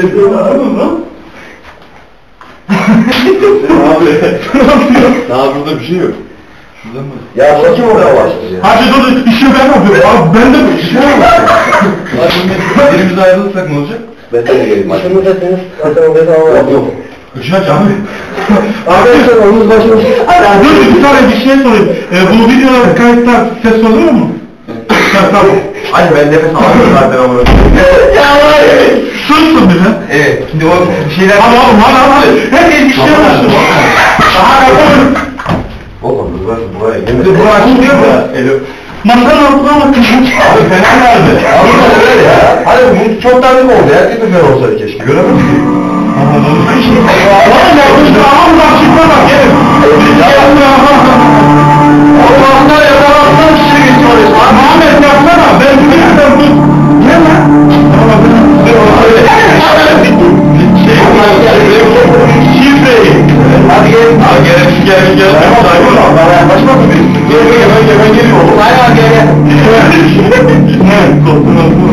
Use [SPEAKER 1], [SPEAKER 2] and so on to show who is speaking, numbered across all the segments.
[SPEAKER 1] Kafayı yedi lan.
[SPEAKER 2] Abi. Daha burada bir şey yok. Şurada mı?
[SPEAKER 1] Ya bu kim oraya başladı ya?
[SPEAKER 3] Hadi dur işi ben yapıyorum. Abi ben de bir şey
[SPEAKER 2] Abi birimiz ayrılırsak ne olacak?
[SPEAKER 1] Ben de geleyim. Başımı sesiniz. Zaten o bedava var. Yok yok.
[SPEAKER 3] Işık aç abi.
[SPEAKER 1] Arkadaşlar omuz başımız.
[SPEAKER 3] Dur bir tane bir şey sorayım. Ee, bu videolar kayıtlar ses oluyor mu? Ha.
[SPEAKER 1] Hadi ben nefes alamıyorum zaten ama.
[SPEAKER 3] Ya var ya. Sussun bir lan.
[SPEAKER 1] Evet. Şimdi o şeyler...
[SPEAKER 3] Hadi oğlum hadi hadi. Herkes bir şey yapsın. Aha kapatalım.
[SPEAKER 1] Oğlum burası buraya.
[SPEAKER 3] De burası mu?
[SPEAKER 1] Elo.
[SPEAKER 3] Masanın altına bakın.
[SPEAKER 1] Abi fena nerede? Abi öyle ya. Hadi bu çok tane mi oldu ya? Tipi fena olsaydı keşke. Göremez miyim?
[SPEAKER 3] Oğlum ya bu işte aha buradan çıkma bak gelin.
[SPEAKER 1] Allah'ından yakalansan kişi geçiyoruz.
[SPEAKER 3] Muhammed yapsana. Ben bilmiyorum bu. Ne lan? Şifreyi.
[SPEAKER 1] Hadi gel.
[SPEAKER 2] Abi gel gel gel.
[SPEAKER 1] Bana yaklaşmasın bir. Gel gel gel gel geliyorum. Hayır gel gel.
[SPEAKER 3] Ne? Korkun oldu.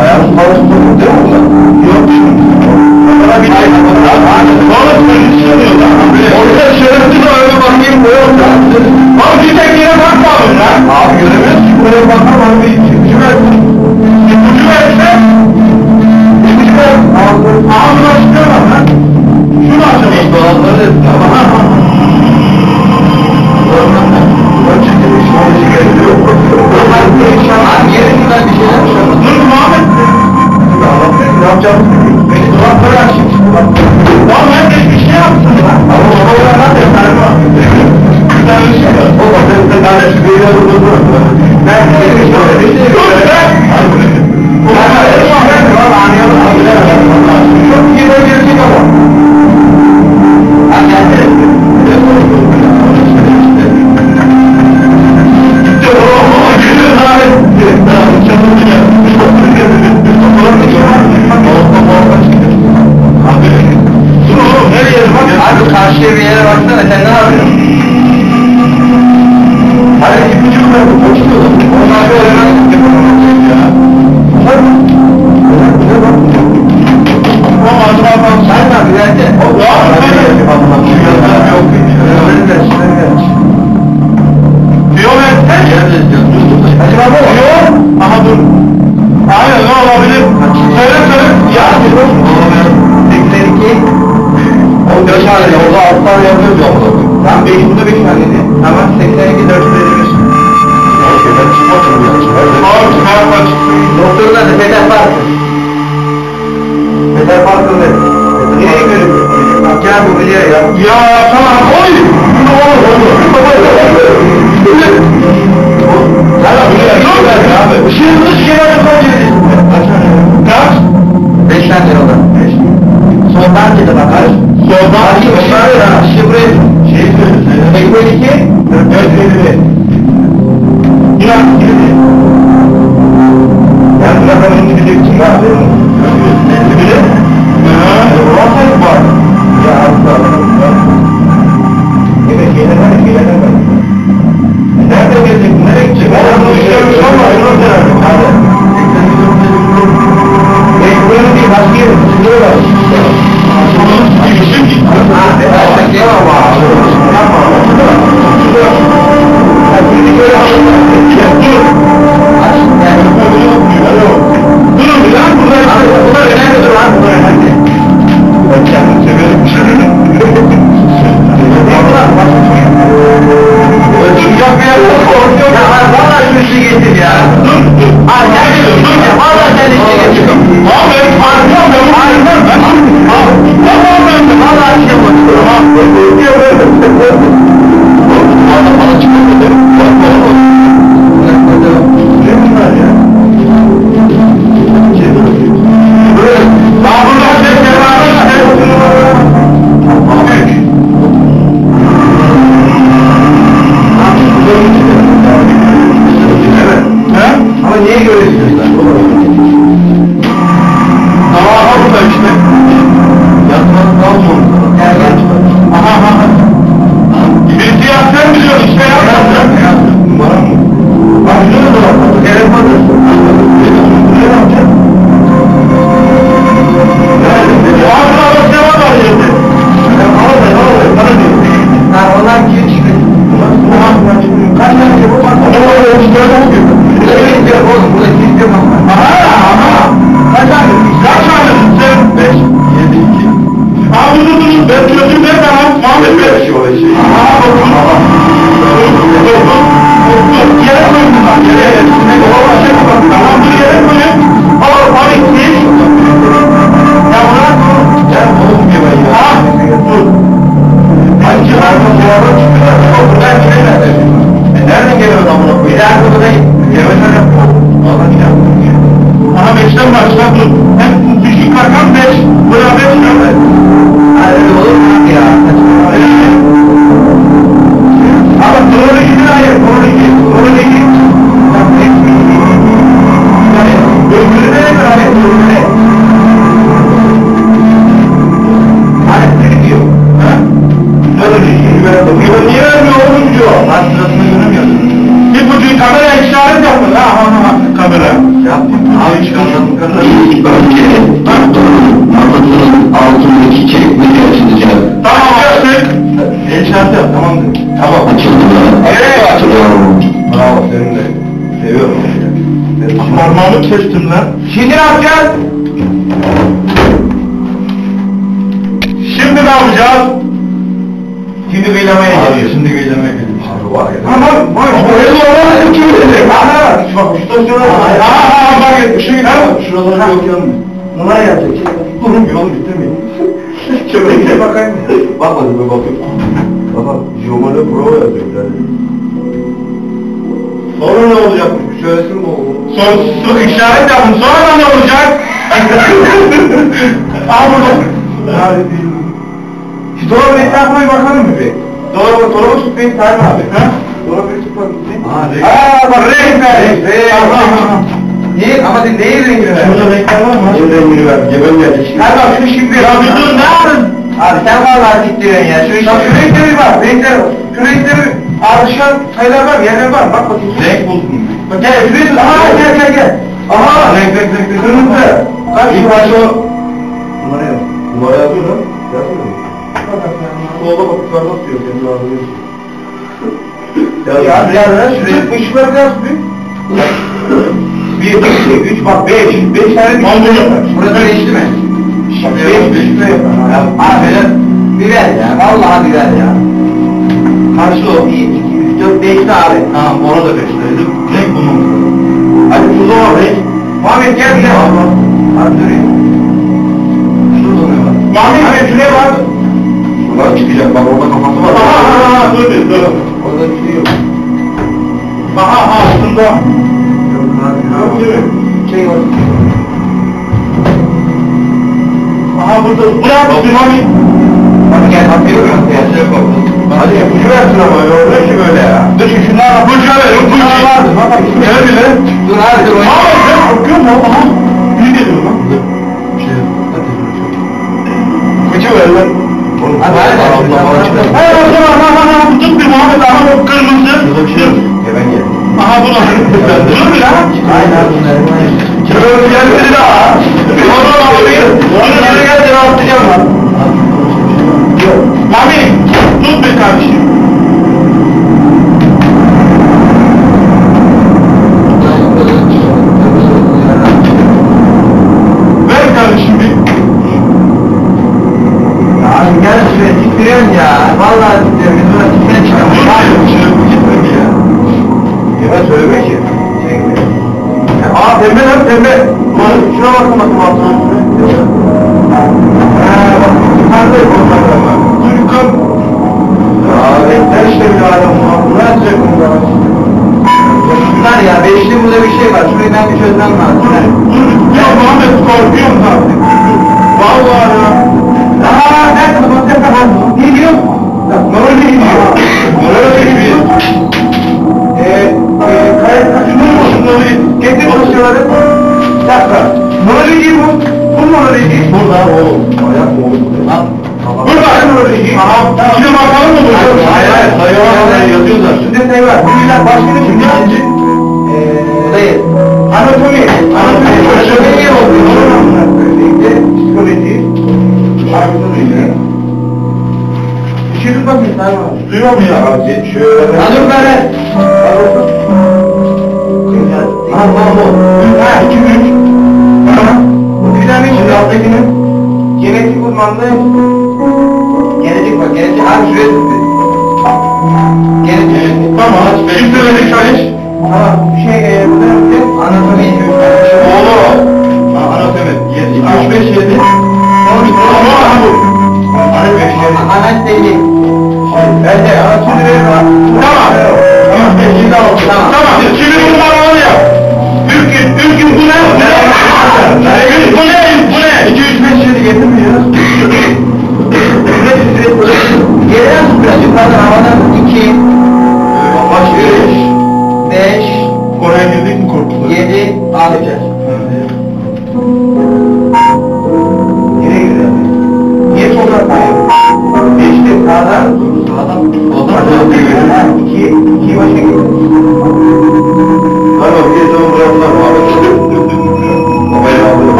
[SPEAKER 1] Ayağımız falan tutuyor değil mi bunlar?
[SPEAKER 3] Yok.
[SPEAKER 1] Bir ay.
[SPEAKER 3] Oğlum sen hiç yanıyor lan.
[SPEAKER 1] Orada şerefsiz öyle bakayım bu yok da.
[SPEAKER 3] Abi bir tek yere bakma abi lan.
[SPEAKER 1] Abi göremiyoruz ki buraya bakmam abi. Çıkıcı ver.
[SPEAKER 3] İpucu versen
[SPEAKER 1] Çıkıcı ver.
[SPEAKER 3] Ağzına çıkamam lan. Şunu açalım.
[SPEAKER 1] Dolapları da
[SPEAKER 3] Dur Muhammed.
[SPEAKER 1] Ne yapacağımız dolapları aç şimdi.
[SPEAKER 3] Lan herkes bir şey yapsın lan. Şimdi
[SPEAKER 1] kıyılamaya
[SPEAKER 2] Abi
[SPEAKER 1] geliyoruz.
[SPEAKER 2] şimdi geylemeye gelmiş.
[SPEAKER 1] Abi var ya.
[SPEAKER 3] Tamam. Bak.
[SPEAKER 1] Öyle olmaz. Kim dedi? Aha bak. Şu.
[SPEAKER 3] Aa, aa, bak şu gidelim.
[SPEAKER 2] Şuralara yok yanmıyor.
[SPEAKER 1] Bunlar yapacak.
[SPEAKER 2] Durun yol bitirmeyin.
[SPEAKER 1] Köpekle bakayım. Bak hadi bir bakayım. Baba, Jomale Pro yazıyor yani. Sonra ne olacak? Söylesin mi oğlum?
[SPEAKER 3] Son sık işaret yapın. Sonra ne olacak? Al bunu.
[SPEAKER 1] Yani. Şu dolabın etrafına bir bakalım mı bir? Dolabı, dolabı tutmayın Tayyip abi.
[SPEAKER 3] Ha?
[SPEAKER 1] Dolabı tutmayın.
[SPEAKER 2] Aa, renk.
[SPEAKER 1] Aa bak renk ver. Renk ama değil, neyin rengini ver?
[SPEAKER 3] Şurada renkler var mı?
[SPEAKER 1] Neyin rengini ver? Gebel gelecek. Hadi bak şu şimdi.
[SPEAKER 3] Ya bir dur ne yaptın?
[SPEAKER 1] Abi sen vallahi siktiriyorsun ya. Şu, şu, şu renkleri bak, renkler bak. Şu renkleri alışan sayılar var, yerler var. Bak bakayım.
[SPEAKER 2] Renk buldum.
[SPEAKER 1] Bak gel, şuraya tut. Aha gel gel gel. Aha.
[SPEAKER 2] Renk renk renk renk.
[SPEAKER 1] Kırmızı. Kaç şu. Numara yaz. Numara yazıyor lan. Yazmıyor mu? Solda bak yukarıda tutuyor senin ağzını. Ya ya ya şuraya bu işler yaz bir. Bir, iki, üç, bak beş. Beş tane bir
[SPEAKER 3] Al bunu.
[SPEAKER 1] Burada beşli mi? Beş, şuraya yapar. Ya abi birer ya. Vallahi birer ya. Karşı o. Bir, iki, üç, dört, beşli abi.
[SPEAKER 2] Tamam ona da beşleydim. Renk bunun.
[SPEAKER 1] Hadi şurada var renk. Muhammed gel gel. Hadi durayım.
[SPEAKER 2] Şurada ne var?
[SPEAKER 3] Muhammed şuraya bak.
[SPEAKER 2] Şuradan çıkacak. Bak orada kafası var.
[SPEAKER 3] Aha aha dur bir dur.
[SPEAKER 1] Orada bir şey yok.
[SPEAKER 3] Aha aha aslında.
[SPEAKER 1] Yok lan.
[SPEAKER 3] Yok mi?
[SPEAKER 1] Şey var.
[SPEAKER 3] Aha burada. Bırak bir Muhammed.
[SPEAKER 1] Hadi gel bak musun ya?
[SPEAKER 2] Şey yok.
[SPEAKER 1] Hadi ipucu versin ama öyle ki böyle ya.
[SPEAKER 3] Dur bak. Yok
[SPEAKER 1] Şunlar
[SPEAKER 3] bırak.
[SPEAKER 1] vardır bak bak.
[SPEAKER 3] Gel bile.
[SPEAKER 1] Dur hadi dur.
[SPEAKER 3] Muhammed sen korkuyor musun? Aha. İyi geliyor lan.
[SPEAKER 2] Şey Hadi dur.
[SPEAKER 3] Fıçı ver lan. Hayır o zaman aha aha aha. Tut bir Muhammed aha bu kırmızı.
[SPEAKER 2] Şey yok.
[SPEAKER 1] Gel.
[SPEAKER 3] Aha bu da. Dur bir lan.
[SPEAKER 1] Aynen bunlar.
[SPEAKER 3] Gel bir daha. Onu abi. Onu geri gel de atlayacağım lan. Mami, tut bir kardeşim.
[SPEAKER 1] Titriyorsun ya. Vallahi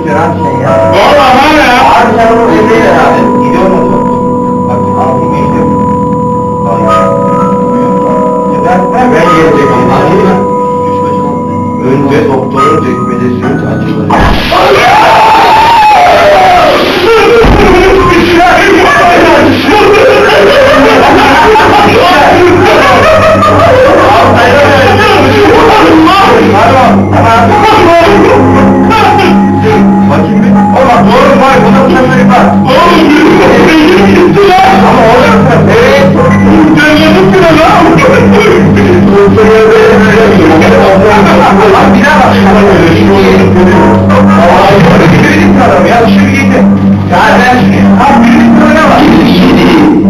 [SPEAKER 3] götür
[SPEAKER 1] abi sen ya. Valla var
[SPEAKER 3] ya.
[SPEAKER 1] Abi sen onu ödeyin
[SPEAKER 3] abi. Gidiyor
[SPEAKER 1] mu?
[SPEAKER 3] Bak
[SPEAKER 1] altını işte. Ben
[SPEAKER 2] gelecek
[SPEAKER 1] ondan.
[SPEAKER 2] Önce doktorun dökmecesini açılır.
[SPEAKER 1] Hadi bakalım var. Buna bir şey var. Ama oğlum evet.
[SPEAKER 3] Dönüyorduk bile lan.
[SPEAKER 1] Bir daha bak. Aa, bir adam ya. Şimdi gitti. Ya ben abi bir tane var.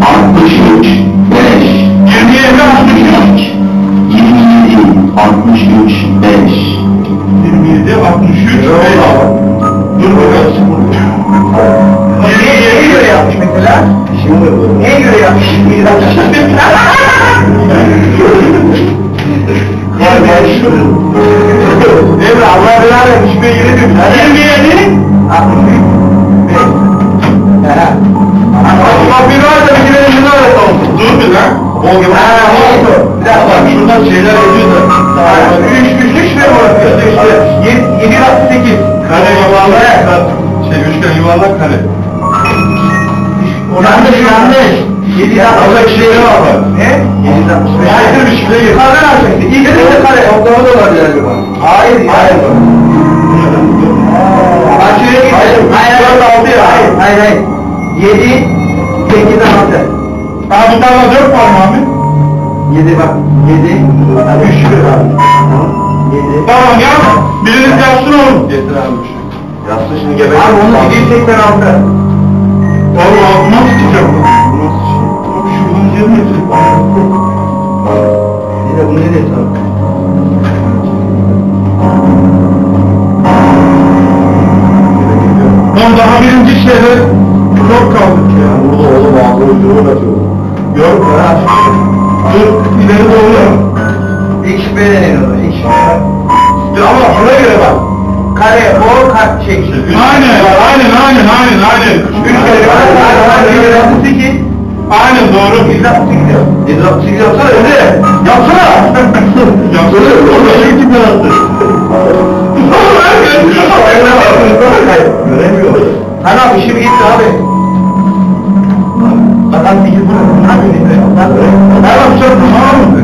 [SPEAKER 4] 63 5
[SPEAKER 3] 27 63.
[SPEAKER 4] 27 63 5
[SPEAKER 3] 27 63. Dur bakalım.
[SPEAKER 1] Neye, neye göre yapmış mesela?
[SPEAKER 2] Şimdi
[SPEAKER 1] Neye göre yapmış? Emre Allah belanı vermiş. Bir yere dön.
[SPEAKER 3] 27.
[SPEAKER 1] Allah bir var da bir kere şunu öğretelim.
[SPEAKER 3] Dur bir lan.
[SPEAKER 2] o gibi.
[SPEAKER 1] Ha, oldu. Bir dakika.
[SPEAKER 2] Bak şuradan şeyler yazıyor da.
[SPEAKER 1] Üç, üç, üç ne var? İşte yedi, yedi altı sekiz.
[SPEAKER 2] Kare yuvarlak.
[SPEAKER 1] Evet.
[SPEAKER 2] Üçgen yuvarlak kare.
[SPEAKER 1] Yanlış, yanlış. Yedi altı
[SPEAKER 2] Orada şey var bak.
[SPEAKER 1] Ne? Yedi altı sekiz.
[SPEAKER 2] Hayır, bir şey.
[SPEAKER 1] Yukarıdan alacaksın. İlk de kare.
[SPEAKER 2] Orada da var yani bak.
[SPEAKER 1] Hayır, hayır. Git.
[SPEAKER 2] Hayır,
[SPEAKER 1] hayır,
[SPEAKER 2] dört, altı ya.
[SPEAKER 1] hayır, hayır, hayır. Yedi, sekiz, altı.
[SPEAKER 3] Daha bir tane dört var mı abi?
[SPEAKER 1] Yedi bak, yedi. Üç şuraya abi. Yedi.
[SPEAKER 3] Tamam ya. Biriniz yapsın oğlum.
[SPEAKER 2] Getir abi bir. Yassı şimdi gebe.
[SPEAKER 1] Abi onu yedi, seksen altı.
[SPEAKER 3] Oğlum altıma sıçacak bu.
[SPEAKER 2] Bu nasıl şey?
[SPEAKER 3] Abi şuradan girmesin.
[SPEAKER 1] Bir de bunu ne diye sor.
[SPEAKER 3] Lan daha birinci şeyde çok kaldık ya.
[SPEAKER 2] Burada oğlum ağzını ucunu atıyor.
[SPEAKER 3] Yok ya. Dur ileri doğru yap.
[SPEAKER 1] X B deniyor ona, X B.
[SPEAKER 2] Ya ama şuna göre bak.
[SPEAKER 1] Kare, o kare, şey.
[SPEAKER 3] Aynen, aynen, aynen, aynen, aynen.
[SPEAKER 1] Üç kare, kare, yedi, altı, sekiz.
[SPEAKER 3] Aynen doğru.
[SPEAKER 1] Yedi, altı, sekiz yap.
[SPEAKER 2] Yedi altı sekiz yapsana Emre.
[SPEAKER 1] Yapsana!
[SPEAKER 3] Yapsana.
[SPEAKER 2] Orada şey kim yarattı? Göremiyor.
[SPEAKER 1] Hani abi işim gitti abi. Adam sekiz bu ne? Ne sonra.
[SPEAKER 3] Tamam çok tamam mı?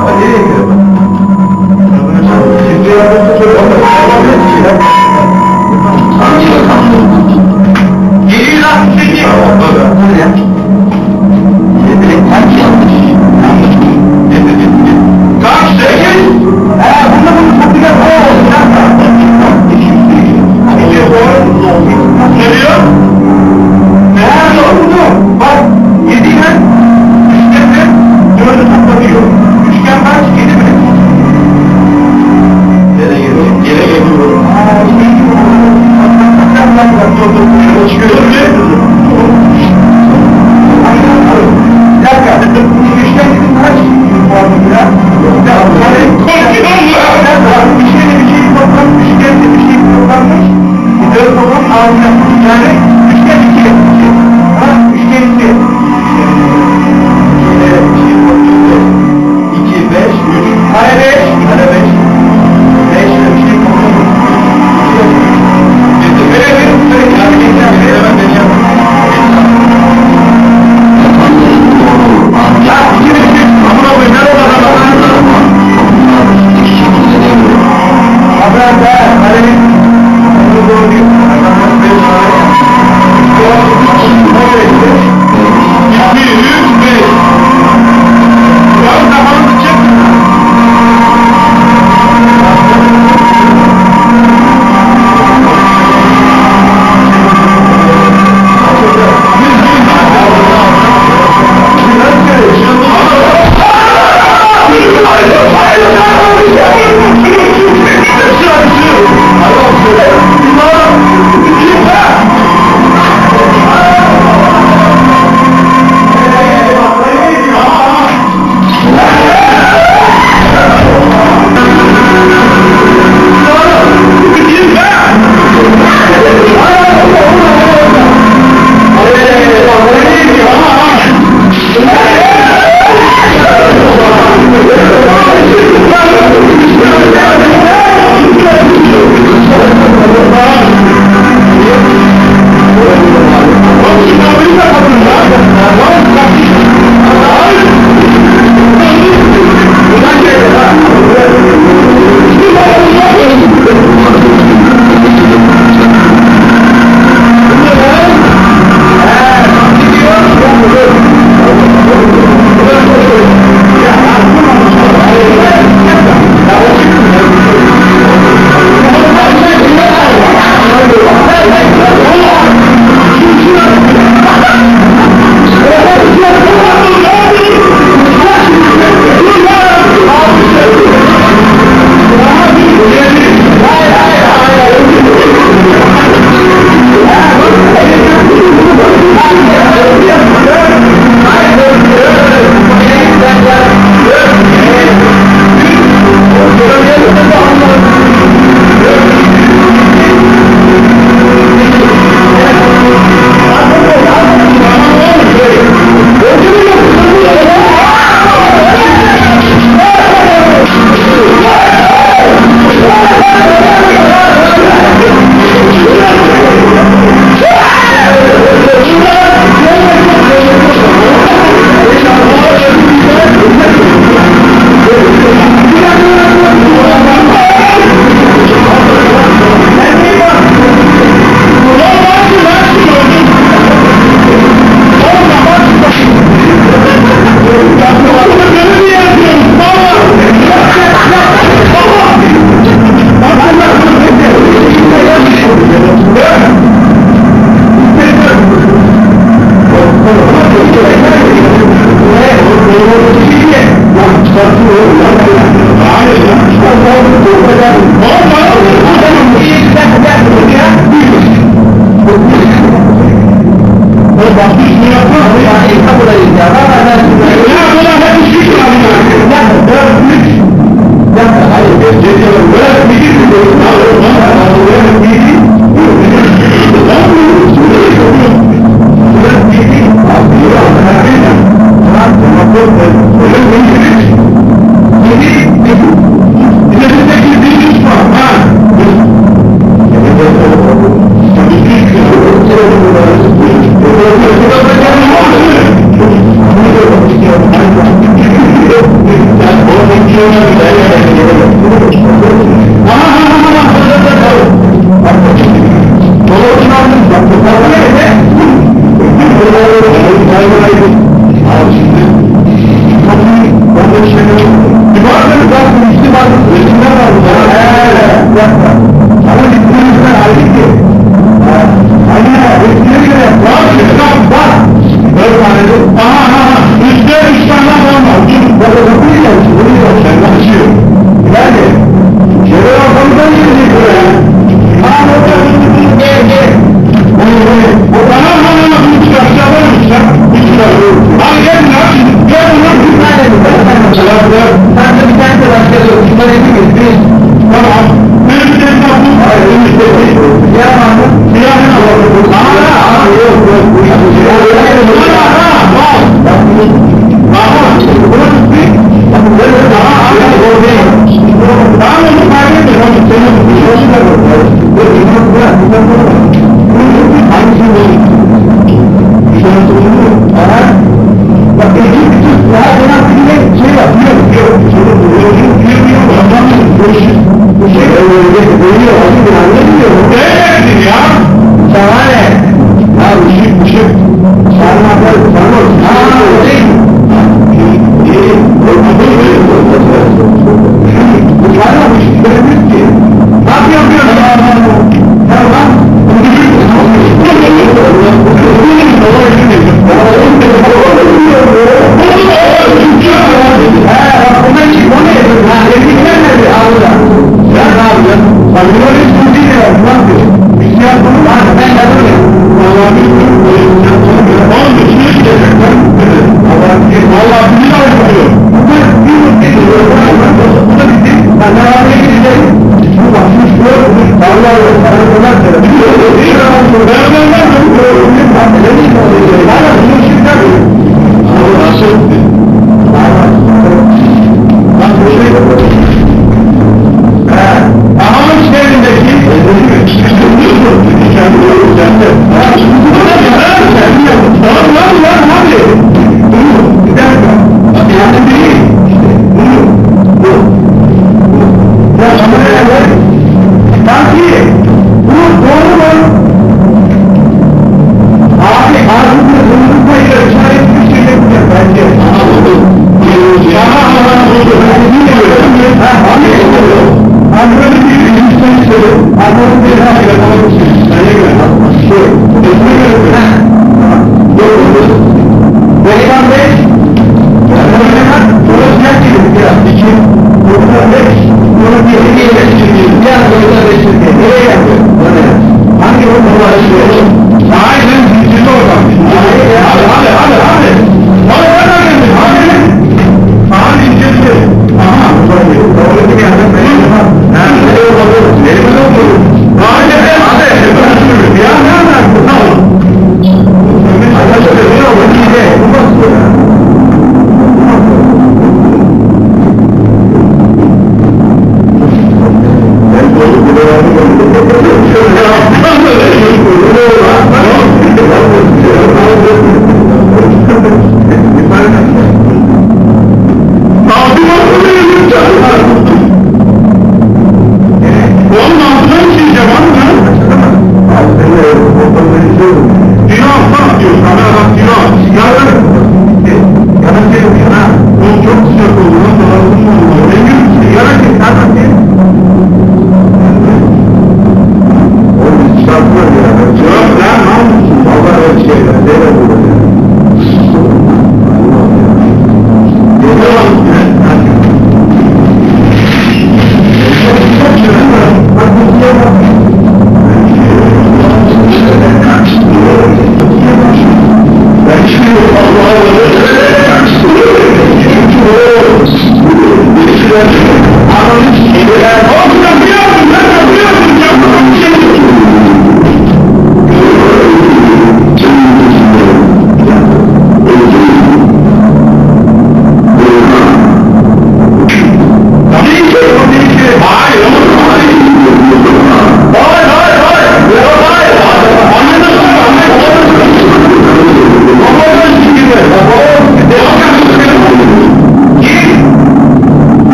[SPEAKER 1] Ama nereye gidiyor bu? Şimdi children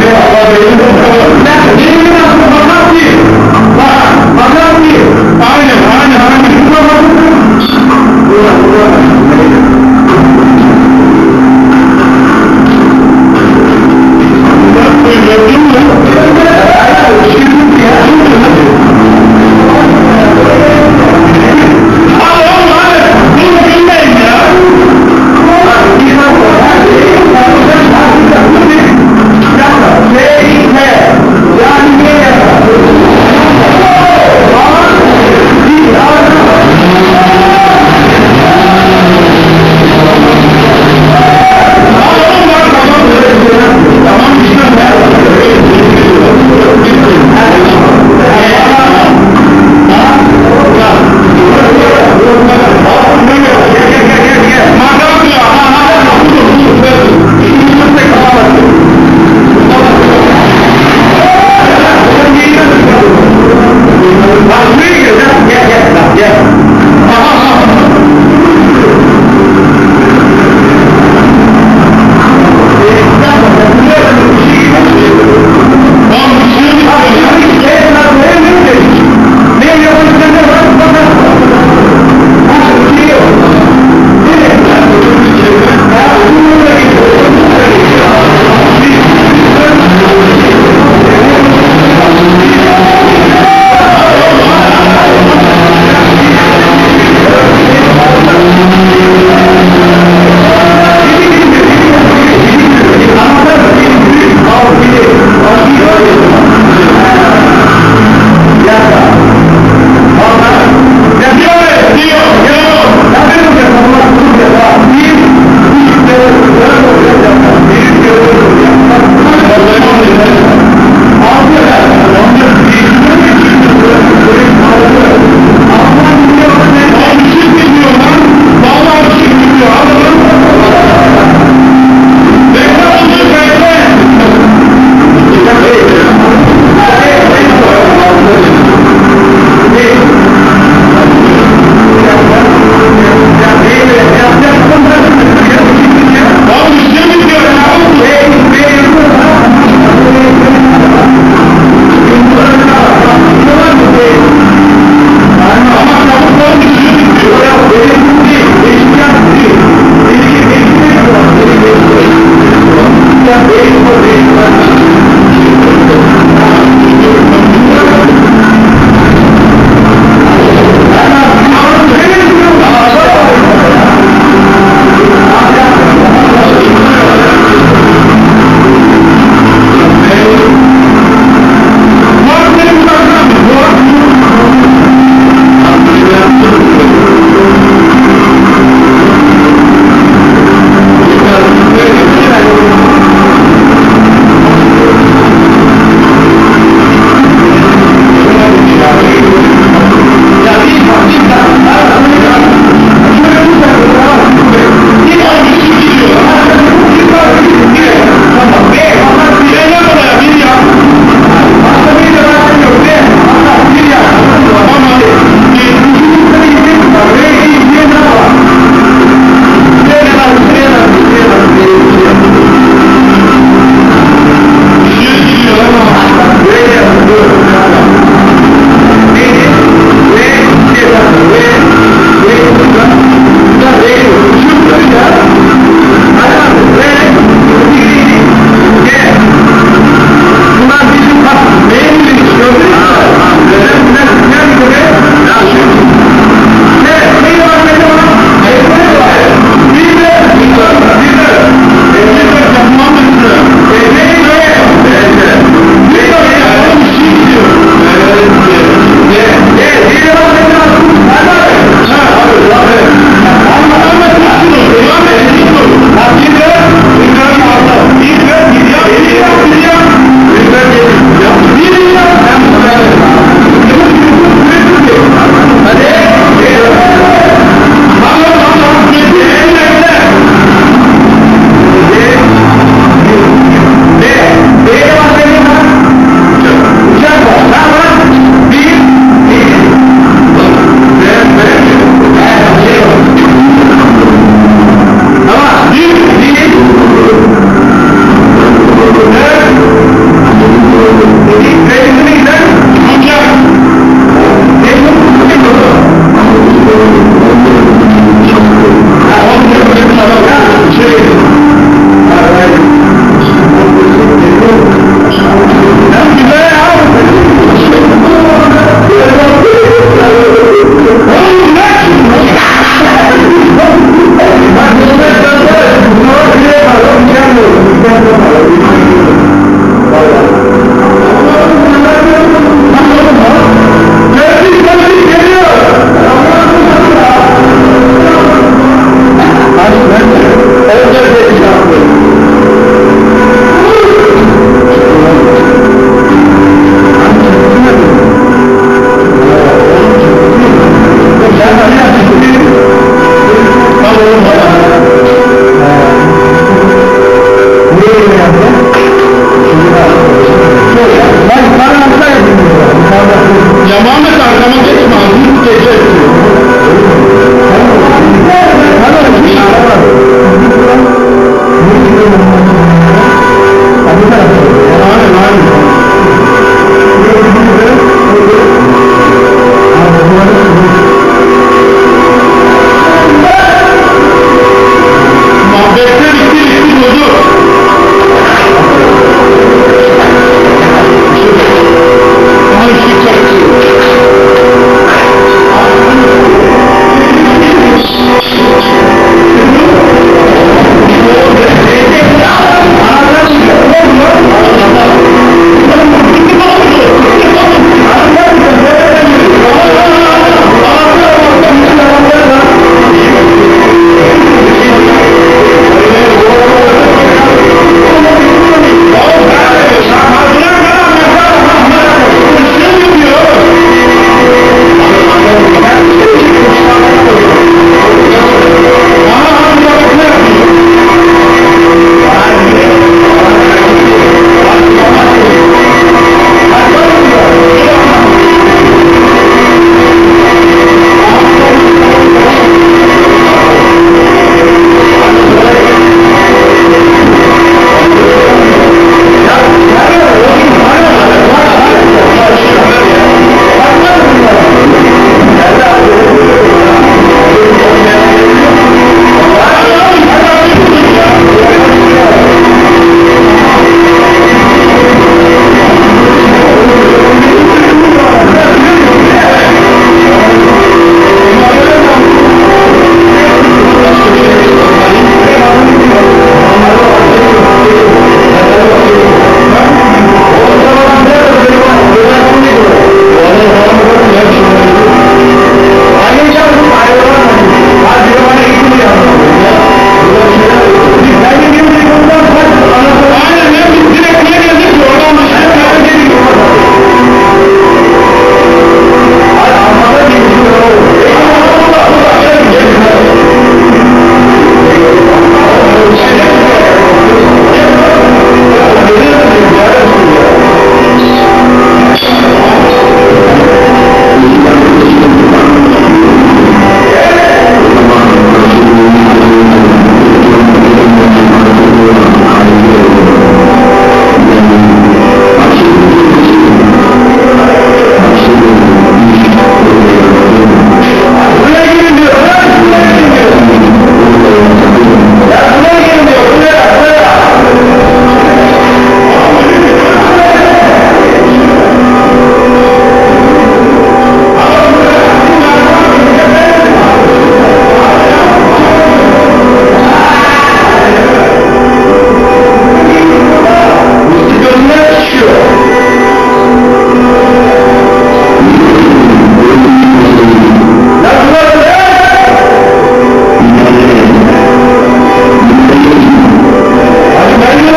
[SPEAKER 1] Değil mi?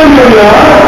[SPEAKER 2] Hadi